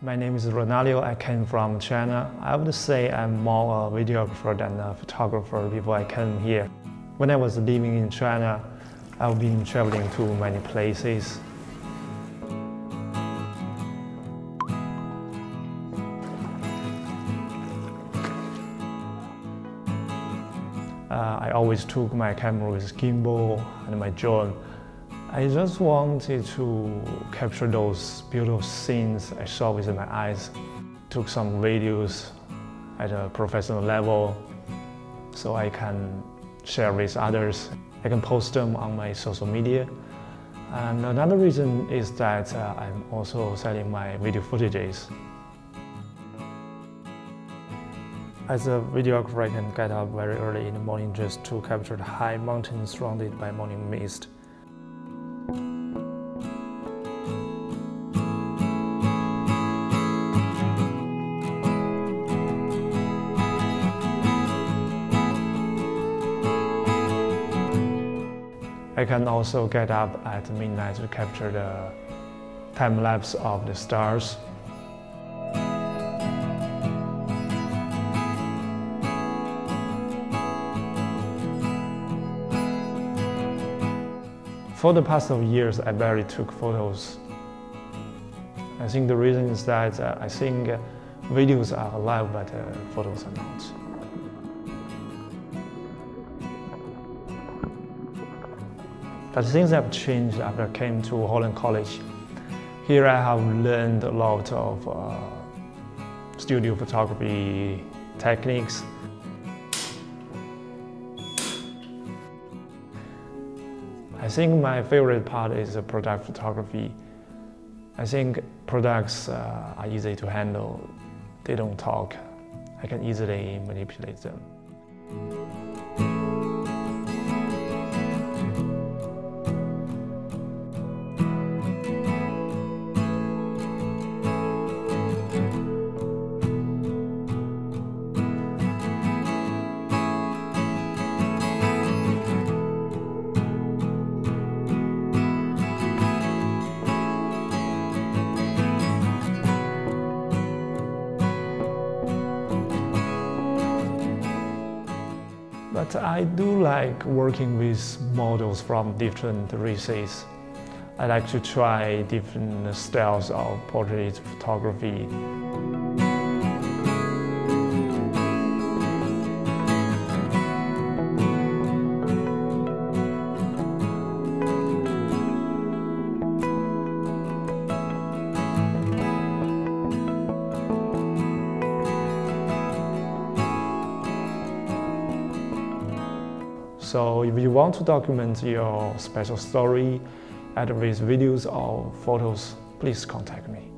My name is Ronalio. I came from China. I would say I'm more a videographer than a photographer before I came here. When I was living in China, I've been traveling to many places. Uh, I always took my camera with gimbal and my drone. I just wanted to capture those beautiful scenes I saw with my eyes. Took some videos at a professional level so I can share with others. I can post them on my social media. And another reason is that uh, I'm also selling my video footages. As a videographer, I can get up very early in the morning just to capture the high mountains surrounded by morning mist. I can also get up at midnight to capture the time lapse of the stars For the past of years, I barely took photos. I think the reason is that uh, I think uh, videos are alive, but uh, photos are not. But things have changed after I came to Holland College. Here I have learned a lot of uh, studio photography techniques I think my favorite part is product photography. I think products uh, are easy to handle. They don't talk. I can easily manipulate them. But I do like working with models from different races. I like to try different styles of portrait photography. So if you want to document your special story, either with videos or photos, please contact me.